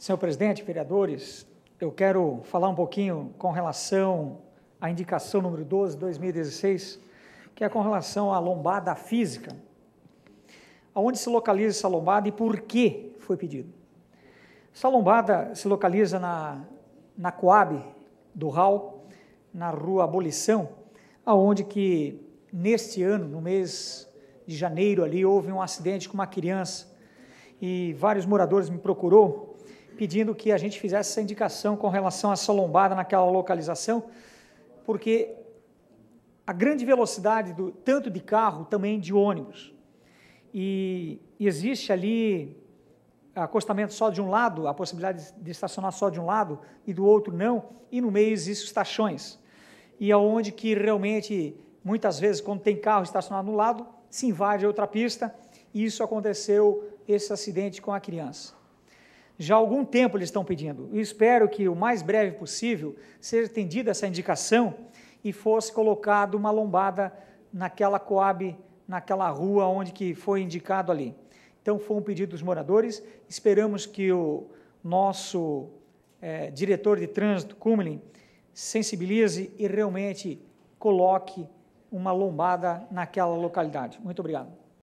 Senhor presidente, vereadores, eu quero falar um pouquinho com relação à indicação número 12 de 2016, que é com relação à lombada física. Aonde se localiza essa lombada e por que foi pedido? Essa lombada se localiza na, na Coab do RAL, na rua Abolição, aonde que neste ano, no mês de janeiro ali, houve um acidente com uma criança e vários moradores me procurou pedindo que a gente fizesse essa indicação com relação a essa lombada naquela localização, porque a grande velocidade, do, tanto de carro, também de ônibus, e, e existe ali acostamento só de um lado, a possibilidade de estacionar só de um lado e do outro não, e no meio existem os. E aonde que realmente, muitas vezes, quando tem carro estacionado no lado, se invade outra pista, e isso aconteceu, esse acidente com a criança. Já há algum tempo eles estão pedindo. E espero que o mais breve possível seja atendida essa indicação e fosse colocado uma lombada naquela coab, naquela rua onde que foi indicado ali. Então foi um pedido dos moradores. Esperamos que o nosso é, diretor de trânsito, Kumlin, sensibilize e realmente coloque uma lombada naquela localidade. Muito obrigado.